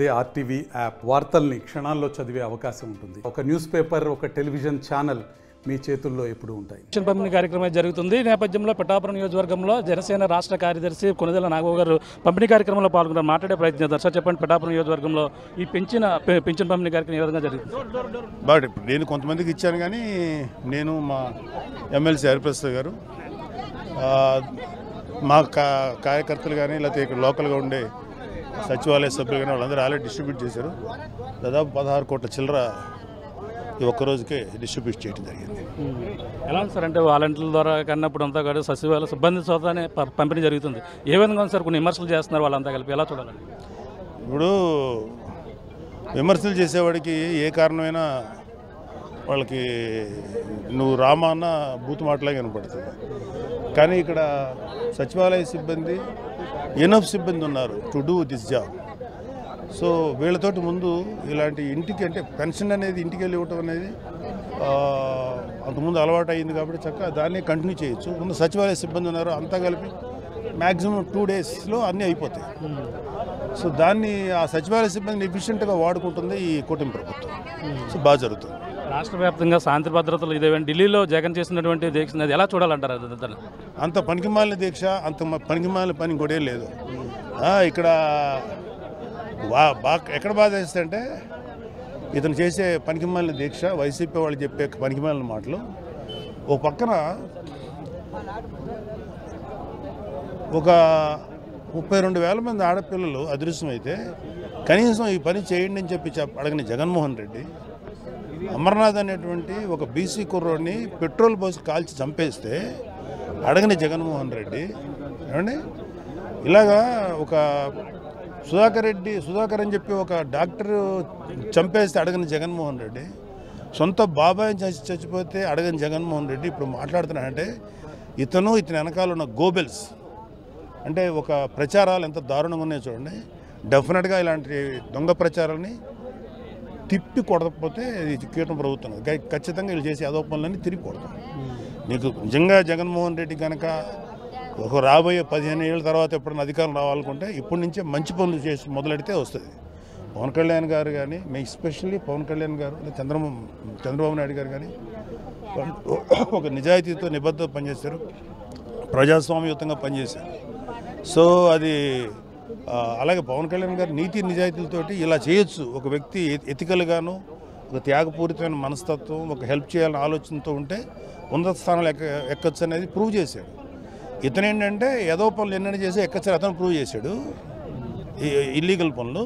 అదే RTV app వార్తల్ని క్షణాల్లో చదివే అవకాశం ఉంటుంది. ఒక న్యూస్ పేపర్ ఒక టెలివిజన్ ఛానల్ మీ చేతుల్లో ఎప్పుడూ ఉంటాయి. పెన్షన్ పంపిణీ కార్యక్రమం జరుగుతుంది. ఈ నేపథ్యంలో పిఠాపురం నియోజకవర్గంలో జనసేన రాష్ట్ర కార్యదర్శి కొనుదెల నాగబాబు గారు పంపిణీ కార్యక్రమంలో పాల్గొన్నారు మాట్లాడే ప్రయత్నం చేస్తారు సార్ చెప్పండి పిఠాపురం నియోజకవర్గంలో ఈ పెంచిన పెన్షన్ పంపిణీ కార్యక్రమం ఏ విధంగా జరుగుతుంది బట్ నేను కొంతమందికి ఇచ్చాను కానీ నేను మా ఎమ్మెల్సీ హరిప్రసాద్ గారు మా కా కార్యకర్తలు కానీ లేకపోతే ఇక్కడ లోకల్గా ఉండే సచివాలయ సభ్యులు కానీ వాళ్ళందరూ ఆల్రెడీ డిస్ట్రిబ్యూట్ చేశారు. దాదాపు పదహారు కోట్ల చిల్లర ఈ ఒక్క రోజుకే డిస్ట్రిబ్యూట్ చేయడం జరిగింది. ఎలా సార్? అంటే వాలంటీర్ల ద్వారా కన్నప్పుడు అంతా కూడా సచివాలయ సిబ్బంది ప- పంపిణీ జరుగుతుంది. ఏ విధంగా ఉంది సార్? కొన్ని విమర్శలు చేస్తున్నారు వాళ్ళంతా కలిపి. ఎలా చూడాలండి? ఇప్పుడు విమర్శలు చేసేవాడికి ఏ కారణమైనా వాళ్ళకి నువ్వు రామా అన్న బూతు మాటలే కనపడుతుంది కానీ ఇక్కడ సచివాలయ సిబ్బంది ఎనఫ్ సిబ్బంది ఉన్నారు to do this job so వీళ్ళతోటి ముందు ఇలాంటి ఇంటికి అంటే పెన్షన్ అనేది ఇంటికి వెళ్ళి ఇవ్వటం అనేది అంతకుముందు అలవాటు అయింది కాబట్టి చక్కగా దాన్ని కంటిన్యూ చేయొచ్చు. ముందు సచివాలయ సిబ్బంది ఉన్నారు అంతా కలిపి మ్యాక్సిమం టూ డేస్లో అన్నీ అయిపోతాయి. సో దాన్ని ఆ సచివాలయ సిబ్బందిని ఎఫిషియెంట్గా వాడుకుంటుంది ఈ కూటమి ప్రభుత్వం. సో బాగా జరుగుతుంది. రాష్ట్ర వ్యాప్తంగా శాంతి భద్రతలు ఇదే ఢిల్లీలో జగన్ చేసినటువంటి దీక్ష అది ఎలా చూడాలంటారు అది అంత పనికిమాలిన దీక్ష అంత మ- పనికిమాలిన పని కూడా లేదు. ఇక్కడ బా బాగా ఎక్కడ బాధ అంటే ఇతను చేసే పనికిమాలిన దీక్ష వైసీపీ వాళ్ళు చెప్పే పనికిమాలిన మాటలు. ఓ పక్కన ఒక ముప్పై రెండు వేల మంది ఆడపిల్లలు అదృశ్యమైతే కనీసం ఈ పని చేయండి అని చెప్పి చెప్ప అడగని జగన్మోహన్ రెడ్డి అమర్నాథ్ అనేటువంటి ఒక బీసీ కుర్రోడిని పెట్రోల్ పోసి కాల్చి చంపేస్తే అడగని జగన్మోహన్ రెడ్డి ఏమండి? ఇలాగా ఒక సుధాకర్ రెడ్డి సుధాకర్ అని చెప్పి ఒక డాక్టర్ చంపేస్తే అడగని జగన్మోహన్ రెడ్డి సొంత బాబాయ్ చచ్చి చచ్చిపోతే అడగని జగన్మోహన్ రెడ్డి ఇప్పుడు మాట్లాడుతున్నాడంటే ఇతను ఇతని వెనకాల ఉన్న గోబెల్స్ అంటే ఒక ప్రచారాలు ఎంత దారుణంగా ఉన్నాయో చూడండి. డెఫినెట్గా ఇలాంటి దొంగ ప్రచారాలని తిప్పి కొడకపోతే ఇది కీటం ప్రభుత్వం. ఖచ్చితంగా వీళ్ళు చేసే అదో పనులన్నీ తిరిగి కొడతాం. నీకు నిజంగా జగన్మోహన్ రెడ్డి కనుక ఒక రాబోయే పదిహేను ఏళ్ళ తర్వాత ఎప్పుడైనా అధికారం రావాలనుకుంటే ఇప్పటి నుంచే మంచి పనులు చేసి మొదలెడితే వస్తుంది. పవన్ కళ్యాణ్ గారు కానీ మేము ఎస్పెషల్లీ పవన్ కళ్యాణ్ గారు చంద్రబాబు చంద్రబాబు నాయుడు గారు కానీ ఒక నిజాయితీతో నిబద్ధత పనిచేశారు. ప్రజాస్వామ్యయుతంగా పనిచేశారు. సో అది అలాగే పవన్ కళ్యాణ్ గారు నీతి నిజాయితీలతోటి ఇలా చేయొచ్చు. ఒక వ్యక్తి ఎతికల్గాను ఒక త్యాగపూరితమైన మనస్తత్వం ఒక హెల్ప్ చేయాలని ఆలోచనతో ఉంటే ఉన్నత స్థానాలు ఎక్క ఎక్కచ్చు అనేది ప్రూవ్ చేశాడు. ఇతను ఏంటంటే ఏదో పనులు ఎన్నైనా చేసి ఎక్కచ్చు అతను ప్రూవ్ చేశాడు. ఇల్లీగల్ పనులు.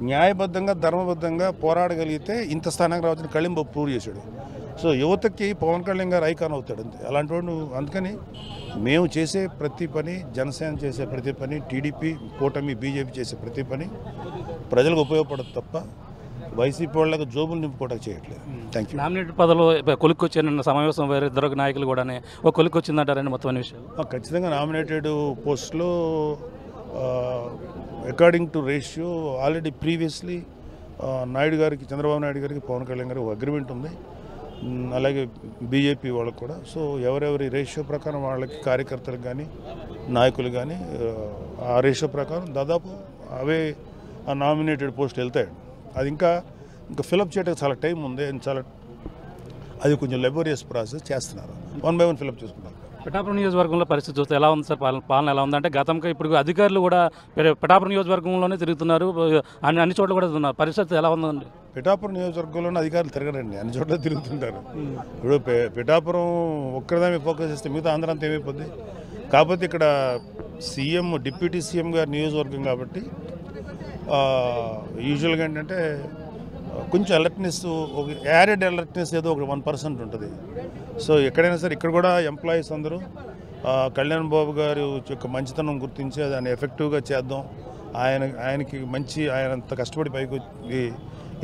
న్యాయబద్ధంగా ధర్మబద్ధంగా పోరాడగలిగితే ఇంత స్థానానికి రావచ్చని కళింబ ప్రూవ్ చేశాడు. సో యువతకి పవన్ కళ్యాణ్ గారు ఐకాన్ అవుతాడు అంతే. అలాంటి వాడు అందుకని మేము చేసే ప్రతి పని జనసేన చేసే ప్రతి పని టీడీపీ కూటమి బీజేపీ చేసే ప్రతి పని ప్రజలకు ఉపయోగపడదు తప్ప వైసీపీ వాళ్ళకి జోబులు నింపుకోవడానికి చేయట్లేదు. థ్యాంక్ యూ నామినేటెడ్ పదవులు కొలిక్కొచ్చిన సమావేశం వేరే ఇద్దరు నాయకులు కూడా ఒక కొలిక్కొచ్చిందంటారని మొత్తం అనే విషయాలు. ఆ, ఖచ్చితంగా నామినేటెడ్ పోస్ట్లో according to ratio already previously Naidu గారికి చంద్రబాబు నాయుడు గారికి పవన్ కళ్యాణ్ గారికి అగ్రిమెంట్ ఉంది. Mm, అలాగే బీజేపీ వాళ్ళకి కూడా. సో ఎవరెవరి రేషియో ప్రకారం వాళ్ళకి కార్యకర్తలకు కానీ నాయకులు కానీ uh, ఆ రేషియో ప్రకారం దాదాపు అవే ఆ నామినేటెడ్ పోస్టులు వెళ్తాయి. అది ఇంకా ఇంకా ఫిలప్ చేయడానికి చాలా టైం ఉంది. అండ్ చాలా అది కొంచెం లెబోరియస్ ప్రాసెస్ చేస్తున్నారు. One by one fill up చేసుకుంటారు. పిఠాపురం నియోజకవర్గంలో పరిస్థితి చూస్తే ఎలా ఉంది సార్ పాలన పాలన ఎలా ఉందంటే గతంగా గతంకి ఇప్పుడు అధికారులు కూడా పిఠాపురం నియోజకవర్గంలోనే తిరుగుతున్నారు అన్ని అన్ని చోట్ల కూడా ఉన్నారు పరిస్థితి ఎలా ఉందండి? పిఠాపురం నియోజకవర్గంలోనే అధికారులు తిరగరండి అన్ని చోట్ల తిరుగుతుంటారు. ఇప్పుడు పిఠాపురం ఒక్కరిదాన్ని ఫోకస్ చేస్తే మిగతా ఆంధ్ర అంతా ఏమైపోద్ది? కాకపోతే ఇక్కడ సీఎం డిప్యూటీ సీఎం గారి నియోజకవర్గం కాబట్టి యూజువల్గా ఏంటంటే కొంచెం అలర్ట్నెస్ ఒక యాడెడ్ అలర్ట్నెస్ ఏదో ఒక వన్ పర్సెంట్ ఉంటుంది. సో ఎక్కడైనా సరే ఇక్కడ కూడా ఎంప్లాయీస్ అందరూ కళ్యాణ్ బాబు గారు యొక్క మంచితనం గుర్తించి దాన్ని ఎఫెక్టివ్గా చేద్దాం. ఆయన ఆయనకి మంచి ఆయన అంత కష్టపడి పైకి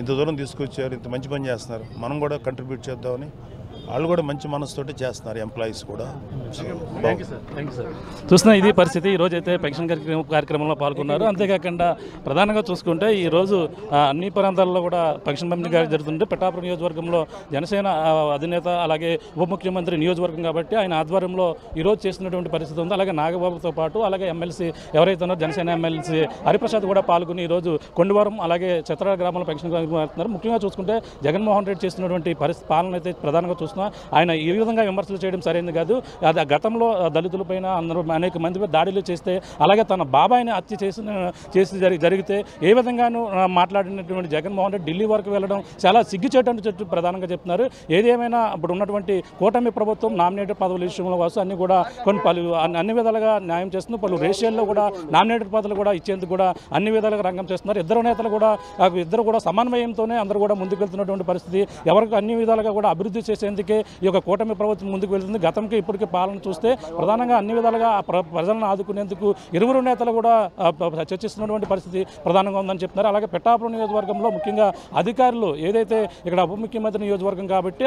ఇంత దూరం తీసుకొచ్చారు ఇంత మంచి పని చేస్తున్నారు. మనం కూడా కంట్రిబ్యూట్ చేద్దామని వాళ్ళు కూడా మంచి మనసుతోటి చేస్తున్నారు ఎంప్లాయీస్ కూడా. Thank you thank you sir ఇది పరిస్థితి. ఈ రోజు అయితే పెన్షన్ కార్యక్రమం కార్యక్రమంలో పాల్గొన్నారు. అంతేకాకుండా ప్రధానంగా చూసుకుంటే ఈ రోజు అన్ని ప్రాంతాల్లో కూడా పెన్షన్ పంపిణీ జరుగుతుంటే పిఠాపురం నియోజకవర్గంలో జనసేన అధినేత అలాగే ఉప ముఖ్యమంత్రి నియోజకవర్గం కాబట్టి ఆయన ఆధ్వర్యంలో ఈ రోజు చేస్తున్నటువంటి పరిస్థితి ఉంది. అలాగే నాగబాబుతో పాటు అలాగే ఎమ్మెల్సీ ఎవరైతే ఉన్నారో జనసేన ఎమ్మెల్సీ హరిప్రసాద్ కూడా పాల్గొని ఈ రోజు కొండవరం అలాగే చిత్ర గ్రామంలో పెన్షన్ ముఖ్యంగా చూసుకుంటే జగన్మోహన్ రెడ్డి చేస్తున్నటువంటి పరిస్థితి పాలన అయితే ప్రధానంగా చూస్తున్నాం. ఆయన ఈ విధంగా విమర్శలు చేయడం సరైనది కాదు. అది గతంలో దళితులపైన అందరూ అనేక మంది దాడులు చేస్తే అలాగే తన బాబాయిని హత్య చేసిన చేసి జరిగితే ఏ విధంగానూ మాట్లాడినటువంటి జగన్మోహన్ రెడ్డి ఢిల్లీ వరకు వెళ్ళడం చాలా సిగ్గుచేటట్టు చెప్పి ప్రధానంగా చెప్తున్నారు. ఏదేమైనా ఇప్పుడు ఉన్నటువంటి కూటమి ప్రభుత్వం నామినేటెడ్ పదవుల విషయంలో కోసం అన్ని కూడా కొన్ని పలు అన్ని అన్ని విధాలుగా న్యాయం చేస్తున్న పలు రేషియల్లో కూడా నామినేటెడ్ పదవులు కూడా ఇచ్చేందుకు కూడా అన్ని విధాలుగా రంగం చేస్తున్నారు. ఇద్దరు నేతలు కూడా ఇద్దరు కూడా సమన్వయంతోనే అందరూ కూడా ముందుకెళ్తున్నటువంటి పరిస్థితి. ఎవరికి అన్ని విధాలుగా కూడా అభివృద్ధి చేసేందుకు ఈ యొక్క కూటమి ప్రభుత్వం ముందుకు వెళ్తుంది. గతంకి ఇప్పటికీ పాలన చూస్తే ప్రధానంగా అన్ని విధాలుగా ప్ర- ప్రజలను ఆదుకునేందుకు ఇరువురు నేతలు కూడా చర్చిస్తున్నటువంటి పరిస్థితి ప్రధానంగా ఉందని చెప్తున్నారు. అలాగే పెట్టాపురం నియోజకవర్గంలో ముఖ్యంగా అధికారులు ఏదైతే ఇక్కడ ఉప ముఖ్యమంత్రి నియోజకవర్గం కాబట్టి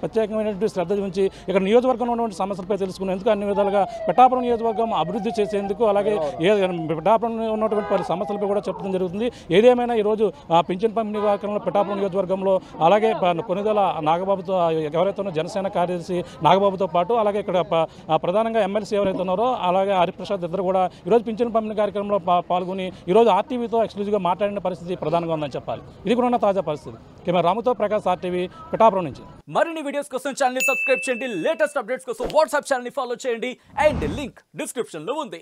ప్రత్యేకమైనటువంటి శ్రద్ధ ఉంచి ఇక్కడ నియోజకవర్గంలో ఉన్నటువంటి సమస్యలపై తెలుసుకునేందుకు అన్ని విధాలుగా పెట్టాపురం నియోజకవర్గం అభివృద్ధి చేసేందుకు అలాగే ఏ పెట్టాపురం ఉన్నటువంటి పలు సమస్యలపై కూడా చెప్పడం జరుగుతుంది. ఏదేమైనా ఈరోజు ఆ పింఛన్ పంపిణీ కార్యక్రమంలో పెట్టాపురం నియోజకవర్గంలో అలాగే ప- కొనిదల నాగబాబుతో ఎవరైతే ఎవరైతే జనసేన కార్యదర్శి నాగబాబుతో పాటు అలాగే ఇక్కడ ప్రధానంగా ఎమ్మెల్సీ ఎవరైతే ఉన్నారో అలాగే హరిప్రసాద్ ఇద్దరు కూడా ఈరోజు పింఛన్ పంపిణీ కార్యక్రమంలో పాల్గొని ఈరోజు ఆర్టీవీతో ఎక్స్క్లూజివ్గా మాట్లాడిన పరిస్థితి ప్రధానంగా ఉందని చెప్పాలి. ఇది కూడా ఉన్న తాజా పరిస్థితి. కెమెరా రాముతో ప్రకాష్ ఆర్టీవీ పిఠాపురం నుంచి. మరిన్ని వీడియోస్ కోసం ఛానల్ సబ్స్క్రైబ్ చేయండి. లేటెస్ట్ అప్డేట్స్ కోసం వాట్సాప్ ఛానల్ని ఫాలో చేయండి. అండ్ లింక్ డిస్క్రిప్షన్లో ఉంది.